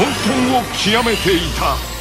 混沌を極めていた。